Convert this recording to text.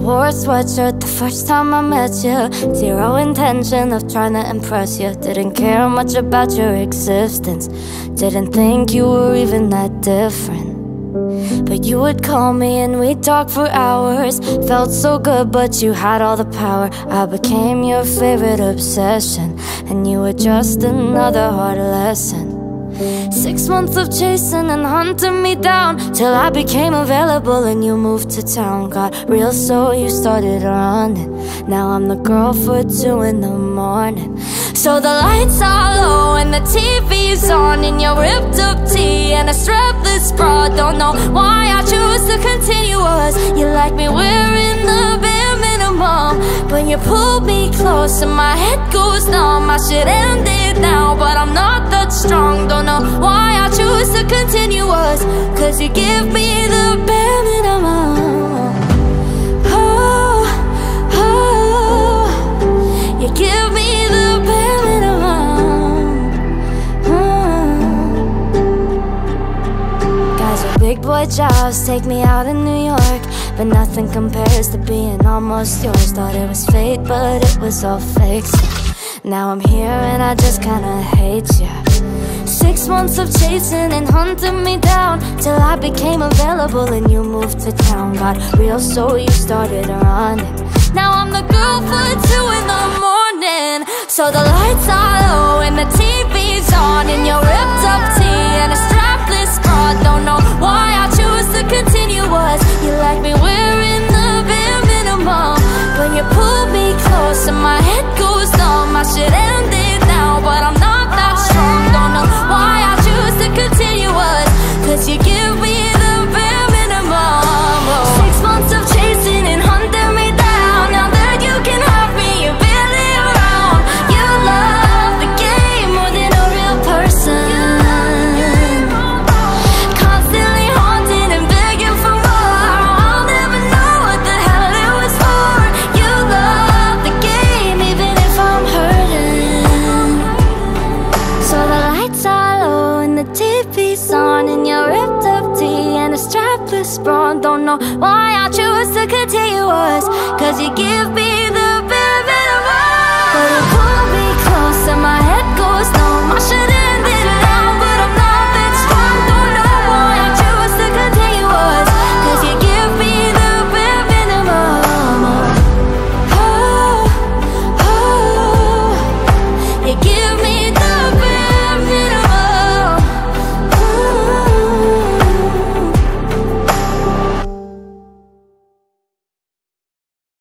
sweatshirt the first time I met you. Zero intention of trying to impress you. Didn't care much about your existence. Didn't think you were even that different. But you would call me and we'd talk for hours. Felt so good, but you had all the power. I became your favorite obsession, and you were just another hard lesson. Six months of chasing and hunting me down Till I became available and you moved to town. Got real so you started running. Now I'm the girl for two in the morning. So the lights are low and the TV's on And your ripped up tee and a strapless bra. Don't know why I choose to continue us You like me wearing the bare minimum But you pull close and my head goes numb I should end it now. But I'm not that strong Don't know why I choose to continue us. Cause you give me the bare minimum Oh, oh. You give me the bare minimum. Guys with big boy jobs take me out in New York But nothing compares to being almost yours. Thought it was fate but it was all fake. Now I'm here and I just kinda hate ya. Six months of chasing and hunting me down Till I became available and you moved to town. Got real so you started running. Now I'm the girl for two in the morning. So the Don't know why I choose to continue us. Cause you give